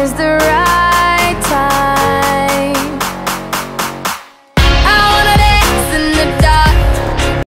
Is the rain.